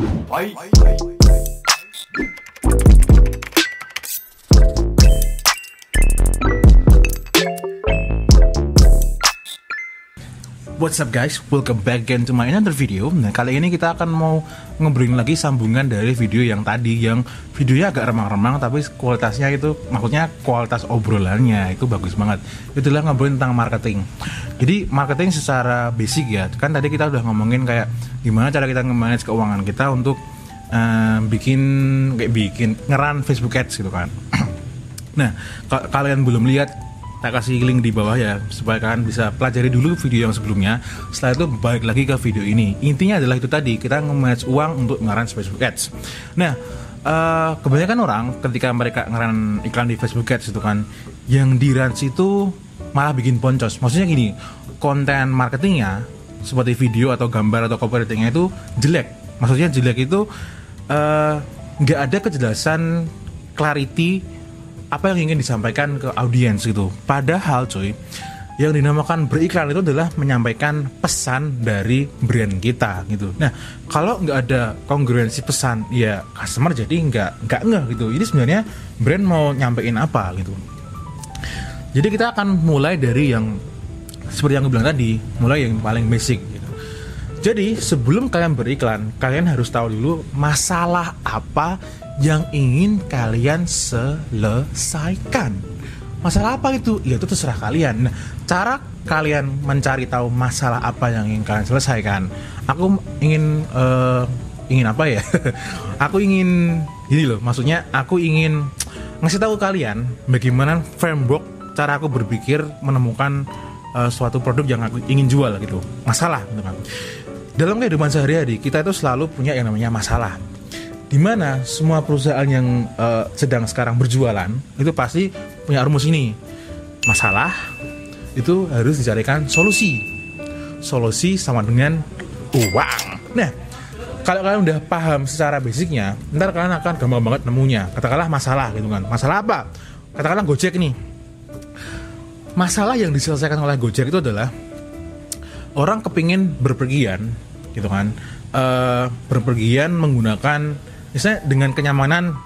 Bye. Bye. What's up guys, welcome back again to my another video. Nah kali ini kita akan mau ngobrolin lagi sambungan dari video yang tadi Yang videonya agak remang-remang tapi kualitasnya itu Maksudnya kualitas obrolannya itu bagus banget. Itulah ngobrolin tentang marketing. Jadi marketing secara basic ya Kan tadi kita udah ngomongin kayak Gimana cara kita nge-manage keuangan kita untuk uh, Bikin, kayak bikin, ngeran Facebook Ads gitu kan. Nah, kalian belum lihat tak kasih link di bawah ya supaya kalian bisa pelajari dulu video yang sebelumnya. Setelah itu balik lagi ke video ini. Intinya adalah itu tadi kita nge-manage uang untuk ngaran Facebook Ads. Nah uh, kebanyakan orang ketika mereka ngaran iklan di Facebook Ads itu kan yang di range itu malah bikin boncos. Maksudnya gini konten marketingnya seperti video atau gambar atau copywritingnya itu jelek. Maksudnya jelek itu eh, nggak uh, ada kejelasan clarity apa yang ingin disampaikan ke audiens gitu. Padahal cuy, yang dinamakan beriklan itu adalah menyampaikan pesan dari brand kita gitu. Nah, kalau nggak ada kongruensi pesan, ya customer jadi nggak nggak ngeh gitu. Jadi sebenarnya brand mau nyampein apa gitu. Jadi kita akan mulai dari yang seperti yang gue bilang tadi, mulai yang paling basic gitu. Jadi sebelum kalian beriklan, kalian harus tahu dulu masalah apa yang ingin kalian selesaikan. Masalah apa itu? Ya itu terserah kalian. Nah, cara kalian mencari tahu masalah apa yang ingin kalian selesaikan. Aku ingin uh, ingin apa ya? aku ingin gini loh, maksudnya aku ingin ngasih tahu kalian bagaimana framework cara aku berpikir menemukan uh, suatu produk yang aku ingin jual gitu. Masalah gitu kan. Dalam kehidupan sehari-hari kita itu selalu punya yang namanya masalah di mana semua perusahaan yang uh, sedang sekarang berjualan itu pasti punya rumus ini. Masalah itu harus dicarikan solusi. Solusi sama dengan uang. Nah kalau kalian udah paham secara basicnya ntar kalian akan gampang banget nemunya. Katakanlah masalah gitu kan. Masalah apa? Katakanlah gojek nih. Masalah yang diselesaikan oleh gojek itu adalah orang kepingin berpergian gitu kan. Uh, berpergian menggunakan misalnya dengan kenyamanan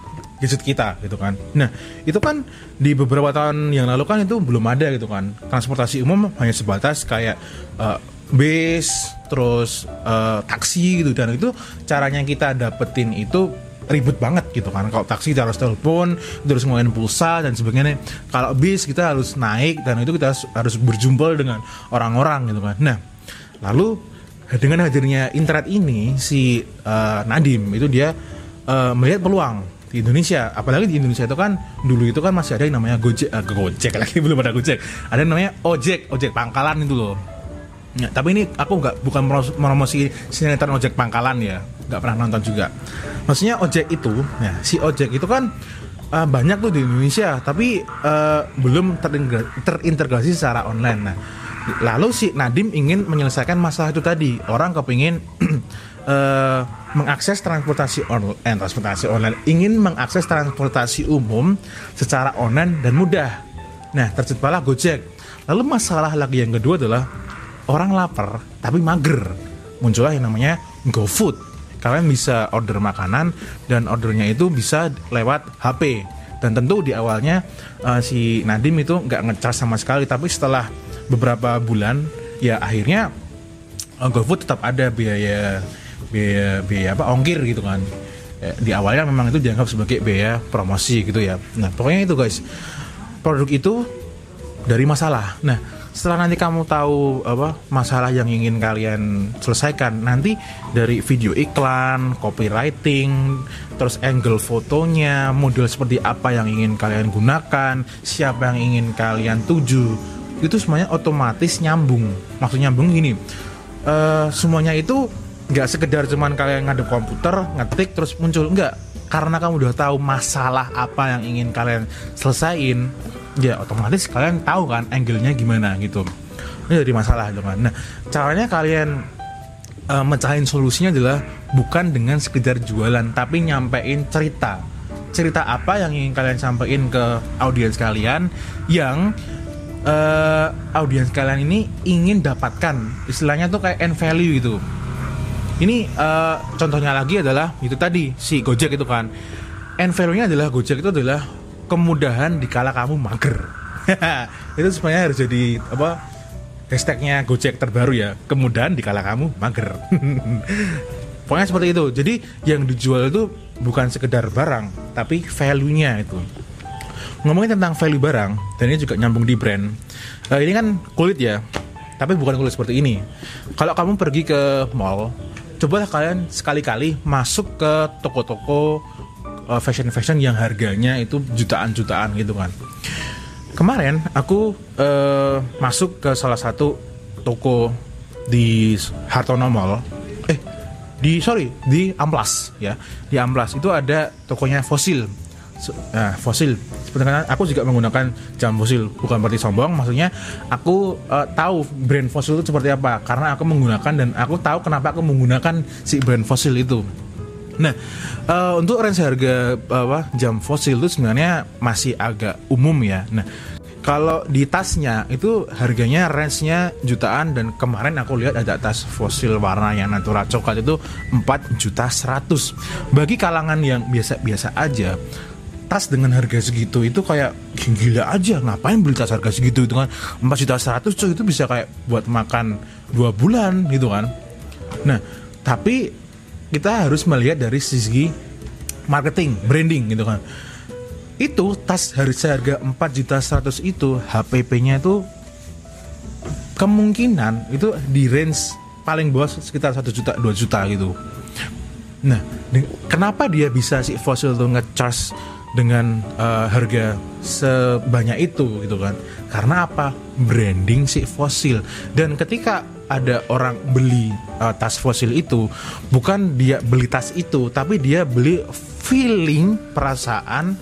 gadget kita gitu kan. Nah, itu kan di beberapa tahun yang lalu kan itu belum ada gitu kan. Transportasi umum hanya sebatas kayak uh, bis, terus uh, taksi gitu dan itu caranya kita dapetin itu ribet banget gitu kan. Kalau taksi kita harus telepon, terus ngeluarin pulsa dan sebagainya. Kalau bis kita harus naik dan itu kita harus berjumpa dengan orang-orang gitu kan. Nah, lalu dengan hadirnya internet ini si uh, Nadim itu dia uh, melihat peluang di Indonesia. Apalagi di Indonesia itu kan dulu itu kan masih ada yang namanya Gojek uh, Gojek lagi belum ada Gojek. Ada yang namanya ojek ojek pangkalan itu loh. Ya, tapi ini aku nggak bukan promosi sinetron ojek pangkalan ya. Nggak pernah nonton juga. Maksudnya ojek itu ya si ojek itu kan uh, banyak tuh di Indonesia tapi uh, belum terintegrasi secara online. Nah lalu si Nadim ingin menyelesaikan masalah itu tadi. Orang kepingin uh, mengakses transportasi online, eh, transportasi online, ingin mengakses transportasi umum secara online dan mudah. Nah, terciptalah Gojek. Lalu masalah lagi yang kedua adalah orang lapar tapi mager. Muncullah yang namanya GoFood. Kalian bisa order makanan dan ordernya itu bisa lewat HP. Dan tentu di awalnya uh, si Nadim itu nggak ngecas sama sekali, tapi setelah beberapa bulan ya akhirnya uh, GoFood tetap ada biaya biaya biaya apa ongkir gitu kan. Ya, di awalnya memang itu dianggap sebagai biaya promosi gitu ya. Nah pokoknya itu guys. Produk itu dari masalah. Nah setelah nanti kamu tahu apa masalah yang ingin kalian selesaikan nanti dari video iklan, copywriting, terus angle fotonya, model seperti apa yang ingin kalian gunakan, siapa yang ingin kalian tuju, itu semuanya otomatis nyambung. Maksud nyambung gini, uh, semuanya itu nggak sekedar cuman kalian ngadep komputer ngetik terus muncul. Nggak. Karena kamu udah tahu masalah apa yang ingin kalian selesaiin ya otomatis kalian tahu kan angle-nya gimana gitu. Ini dari masalah gitu kan. Nah caranya kalian uh, mecahin solusinya adalah bukan dengan sekedar jualan tapi nyampein cerita. Cerita apa yang ingin kalian sampaikan ke audiens kalian yang uh, audiens kalian ini ingin dapatkan. Istilahnya tuh kayak end value gitu ini uh, contohnya lagi adalah itu tadi si Gojek itu kan. End value-nya adalah Gojek itu adalah kemudahan dikala kamu mager. Itu sebenarnya harus jadi apa hashtagnya Gojek terbaru ya. Kemudahan dikala kamu mager. Pokoknya seperti itu. Jadi yang dijual itu bukan sekedar barang tapi value-nya itu. Ngomongin tentang value barang dan ini juga nyambung di brand. Uh, ini kan kulit ya tapi bukan kulit seperti ini. Kalau kamu pergi ke mall cobalah kalian sekali-kali masuk ke toko-toko uh, fashion-fashion yang harganya itu jutaan-jutaan gitu kan. Kemarin aku uh, masuk ke salah satu toko di Hartono Mall. Eh, di sorry di Amplas ya. Di Amplas itu ada tokonya Fosil nah, fosil sebenarnya aku juga menggunakan jam fosil bukan berarti sombong maksudnya aku uh, tahu brand fosil itu seperti apa karena aku menggunakan dan aku tahu kenapa aku menggunakan si brand fosil itu Nah, uh, untuk range harga apa jam fosil itu sebenarnya masih agak umum ya. Nah, kalau di tasnya itu harganya range-nya jutaan dan kemarin aku lihat ada tas fosil warna yang natural coklat itu 4 juta 100. Bagi kalangan yang biasa-biasa aja, tas dengan harga segitu itu kayak gila aja ngapain beli tas harga segitu? Itu kan 4 juta 100 cuy itu bisa kayak buat makan dua bulan gitu kan. Nah tapi kita harus melihat dari sisi marketing branding gitu kan. Itu tas harga harga 4 juta 100 itu HPP-nya itu kemungkinan itu di range paling bawah sekitar 1 juta 2 juta gitu. Nah kenapa dia bisa si Fossil tuh ngecharge dengan uh, harga sebanyak itu gitu kan. Karena apa? Branding si fosil. Dan ketika ada orang beli uh, tas fosil itu bukan dia beli tas itu tapi dia beli feeling perasaan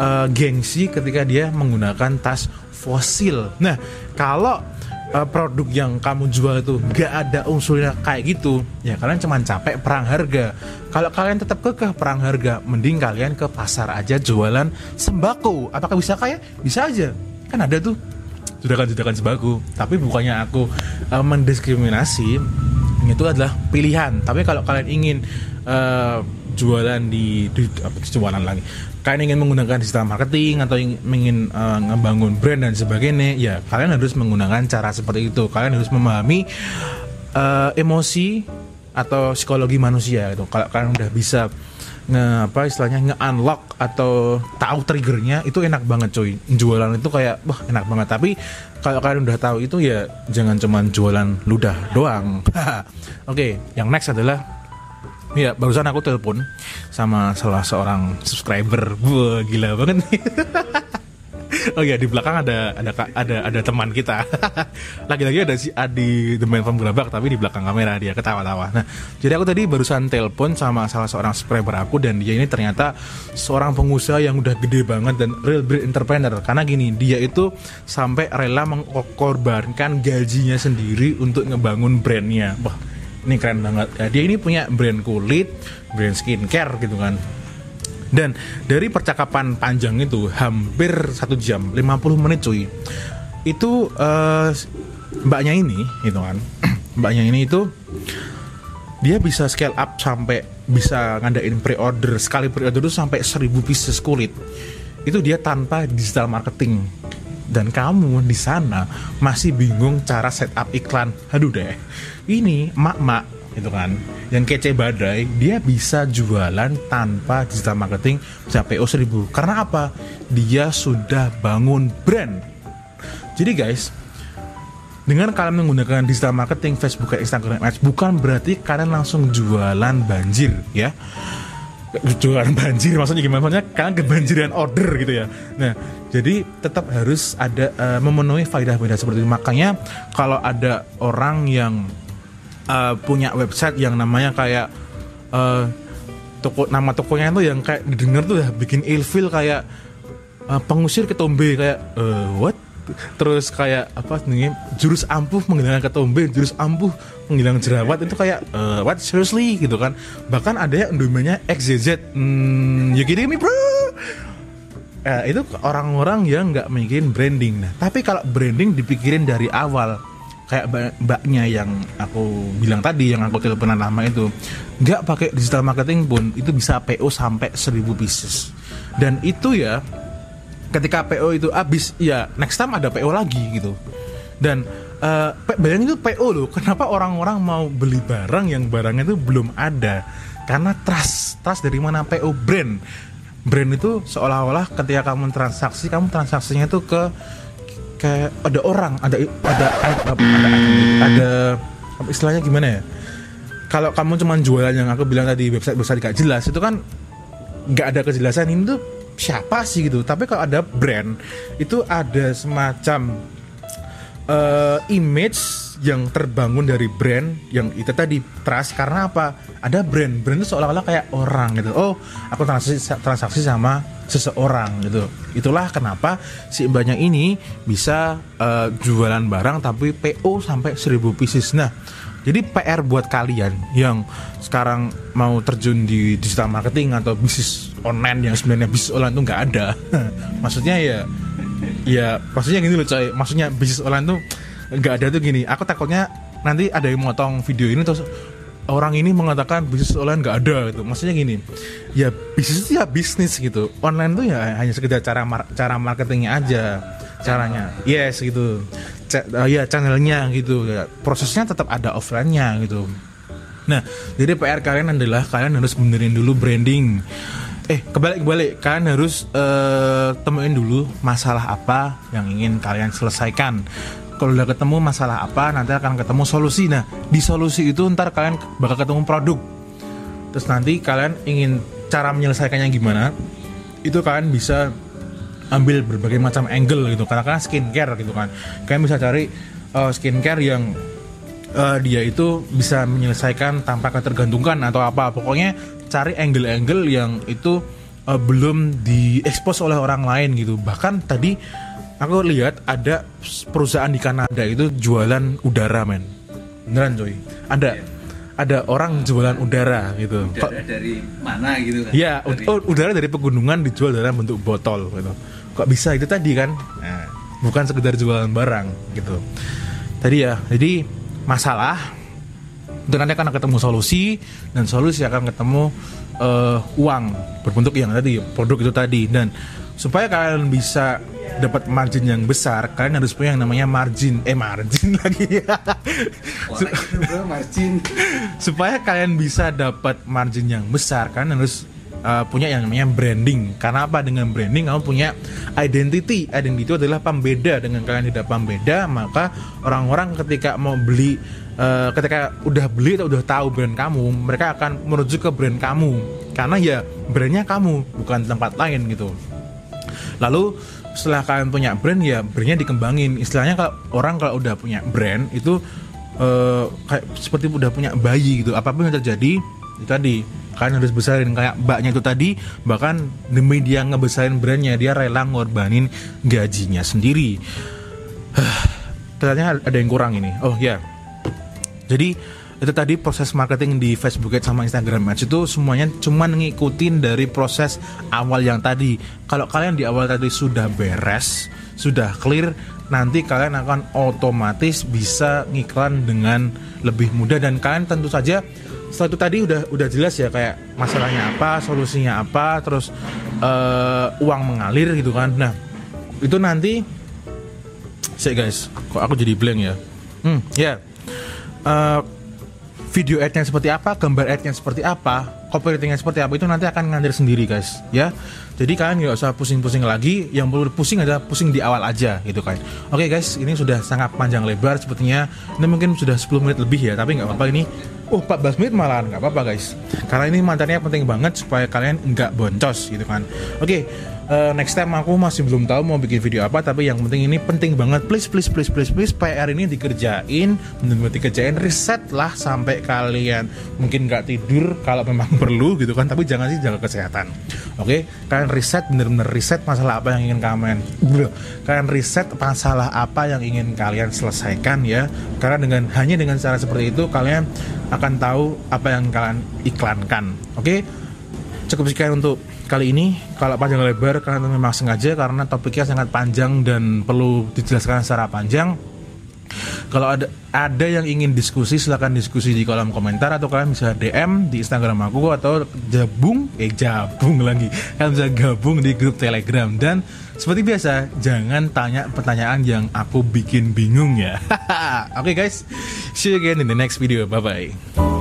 uh, gengsi ketika dia menggunakan tas fosil. Nah kalau uh, produk yang kamu jual itu gak ada unsurnya kayak gitu ya kalian cuma capek perang harga. Kalau kalian tetap kekeh perang harga mending kalian ke pasar aja jualan sembako. Apakah bisa kayak bisa aja. Kan ada tuh judakan-judakan sembako. Tapi bukannya aku uh, mendiskriminasi itu adalah pilihan. Tapi kalau kalian ingin uh, jualan di, di apa jualan lagi kalian ingin menggunakan digital marketing atau ingin uh, ngebangun brand dan sebagainya ya kalian harus menggunakan cara seperti itu. Kalian harus memahami uh, emosi atau psikologi manusia itu kalau kalian udah bisa nge apa istilahnya nge unlock atau tahu triggernya itu enak banget cuy. Jualan itu kayak wah enak banget. Tapi kalau kalian udah tahu itu ya jangan cuman jualan ludah doang. Oke okay, yang next adalah Iya, barusan aku telepon sama salah seorang subscriber. Wah, gila banget nih. oh iya, di belakang ada ada ada ada teman kita. Lagi-lagi ada si Adi The Man from Gerabak tapi di belakang kamera dia ketawa-tawa. Nah, jadi aku tadi barusan telepon sama salah seorang subscriber aku dan dia ini ternyata seorang pengusaha yang udah gede banget dan real breed entrepreneur. Karena gini, dia itu sampai rela mengorbankan gajinya sendiri untuk ngebangun brandnya. Wah, ini keren banget. Ya, dia ini punya brand kulit brand skincare gitu kan. Dan dari percakapan panjang itu hampir satu jam 50 menit cuy. Itu uh, mbaknya ini gitu kan. Mbaknya ini itu dia bisa scale up sampai bisa ngadain pre-order sekali pre-order itu sampai 1000 pieces kulit. Itu dia tanpa digital marketing dan kamu di sana masih bingung cara setup iklan. Aduh deh ini mak-mak itu kan yang kece badai dia bisa jualan tanpa digital marketing bisa PO 1000 karena apa? Dia sudah bangun brand. Jadi guys dengan kalian menggunakan digital marketing Facebook dan Instagram Ads bukan berarti kalian langsung jualan banjir ya jualan banjir maksudnya gimana? Maksudnya kalian kebanjiran order gitu ya. Nah jadi tetap harus ada uh, memenuhi faedah-faedah seperti itu. Makanya kalau ada orang yang uh, punya website yang namanya kayak uh, toko nama tokonya itu yang kayak didengar tuh ya bikin ilfil kayak uh, pengusir ketombe kayak uh, what terus kayak apa nih jurus ampuh menghilangkan ketombe jurus ampuh menghilangkan jerawat itu kayak uh, what seriously? Gitu kan. Bahkan ada yang domainnya XZZ hmm, you kidding me bro. Uh, itu orang-orang yang nggak mikirin branding. Nah tapi kalau branding dipikirin dari awal kayak mbak- mbaknya yang aku bilang tadi yang aku teleponan lama itu nggak pakai digital marketing pun itu bisa PO sampai 1000 pieces. Dan itu ya ketika PO itu habis ya next time ada PO lagi gitu. Dan pe- bayangin itu PO loh kenapa orang-orang mau beli barang yang barangnya itu belum ada? Karena trust trust dari mana PO brand. Brand itu seolah-olah ketika kamu transaksi kamu transaksinya itu ke kayak ada orang ada ada ada, ada, ada istilahnya gimana ya? Kalau kamu cuma jualan yang aku bilang tadi website website gak jelas itu kan nggak ada kejelasan. Ini tuh siapa sih gitu. Tapi kalau ada brand itu ada semacam eh, image yang terbangun dari brand yang itu tadi trust. Karena apa? Ada brand brand itu seolah-olah kayak orang gitu. Oh aku transaksi transaksi sama seseorang gitu. Itulah kenapa si mbaknya ini bisa eh, jualan barang tapi PO sampai 1000 pieces. Nah jadi PR buat kalian yang sekarang mau terjun di digital marketing atau bisnis online yang sebenarnya bisnis online itu nggak ada. maksudnya ya, ya maksudnya gini loh coy. Maksudnya bisnis online tuh nggak ada tuh gini. Aku takutnya nanti ada yang motong video ini terus orang ini mengatakan bisnis online nggak ada gitu. Maksudnya gini, ya bisnis ya bisnis gitu. Online tuh ya hanya sekedar cara mar- cara marketingnya aja caranya yes gitu Ca- uh, ya channelnya gitu ya prosesnya tetap ada offline-nya gitu nah jadi PR kalian adalah kalian harus benerin dulu branding eh kebalik kebalik. Kalian harus eh, temuin dulu masalah apa yang ingin kalian selesaikan. Kalau udah ketemu masalah apa nanti akan ketemu solusi. Nah di solusi itu ntar kalian bakal ketemu produk. Terus nanti kalian ingin cara menyelesaikannya gimana itu kalian bisa ambil berbagai macam angle gitu. Karena kan skincare gitu kan. Kalian bisa cari uh, skincare yang uh, dia itu bisa menyelesaikan tanpa ketergantungan atau apa. Pokoknya cari angle-angle yang itu uh, belum diekspos oleh orang lain gitu bahkan tadi aku lihat ada perusahaan di Kanada itu jualan udara men beneran coy ada ada orang jualan udara gitu Udara dari mana gitu kan? Ya, Dari- ud- udara dari pegunungan dijual dalam bentuk botol gitu. Kok bisa itu tadi kan? Nah, bukan sekedar jualan barang gitu. Tadi ya, jadi masalah itu nanti akan ketemu solusi dan solusi akan ketemu eh, uang berbentuk yang tadi produk itu tadi. Dan supaya kalian bisa dapat margin yang besar kalian harus punya yang namanya margin. Eh margin lagi. Bro, margin. supaya kalian bisa dapat margin yang besar kan harus uh, punya yang namanya branding. Karena apa? Dengan branding kamu punya identity. Identity itu adalah pembeda. Dengan kalian tidak pembeda maka orang-orang ketika mau beli uh, ketika udah beli atau udah tahu brand kamu mereka akan merujuk ke brand kamu. Karena ya brandnya kamu bukan tempat lain gitu. Lalu setelah kalian punya brand ya brandnya dikembangin. Istilahnya kalau orang kalau udah punya brand itu eh, kayak seperti udah punya bayi gitu. Apa pun yang terjadi itu tadi kalian harus besarin. Kayak mbaknya itu tadi bahkan demi dia ngebesarin brandnya dia rela ngorbanin gajinya sendiri. Ternyata ada yang kurang ini. Oh ya jadi itu tadi proses marketing di Facebook Ads sama Instagram Ads itu semuanya cuma ngikutin dari proses awal yang tadi. Kalau kalian di awal tadi sudah beres, sudah clear, nanti kalian akan otomatis bisa ngiklan dengan lebih mudah dan kalian tentu saja setelah itu tadi udah udah jelas ya kayak masalahnya apa, solusinya apa, terus eh, uang mengalir gitu kan. Nah, itu nanti Sik guys, kok aku jadi blank ya? Hmm, ya. Eh, video ad-nya seperti apa, gambar ad-nya seperti apa, copywriting-nya seperti apa itu nanti akan ngalir sendiri guys, ya. Jadi kalian nggak usah pusing-pusing lagi, yang perlu pusing adalah pusing di awal aja gitu kan. Oke guys, ini sudah sangat panjang lebar sepertinya. Ini mungkin sudah 10 menit lebih ya, tapi nggak apa-apa ini. Oh 14 menit malahan nggak apa-apa guys. Karena ini materinya penting banget supaya kalian nggak boncos gitu kan. Oke, eh, next time aku masih belum tahu mau bikin video apa, tapi yang penting ini penting banget. Please, please, please, please, please, PR ini dikerjain, benar-benar dikerjain, riset lah sampai kalian mungkin nggak tidur kalau memang perlu gitu kan, tapi jangan sih jaga kesehatan. Oke, kalian riset benar-benar riset masalah apa yang ingin kalian, kalian riset masalah apa yang ingin kalian selesaikan ya, karena dengan hanya dengan cara seperti itu kalian akan tahu apa yang kalian iklankan. Oke, cukup sekian untuk kali ini kalau panjang lebar karena memang sengaja karena topiknya sangat panjang dan perlu dijelaskan secara panjang Kalau ada ada yang ingin diskusi silahkan diskusi di kolom komentar atau kalian bisa DM di Instagram aku atau gabung eh gabung lagi kalian bisa gabung di grup Telegram dan seperti biasa jangan tanya pertanyaan yang aku bikin bingung ya. Oke okay, guys, see you again in the next video. Bye bye.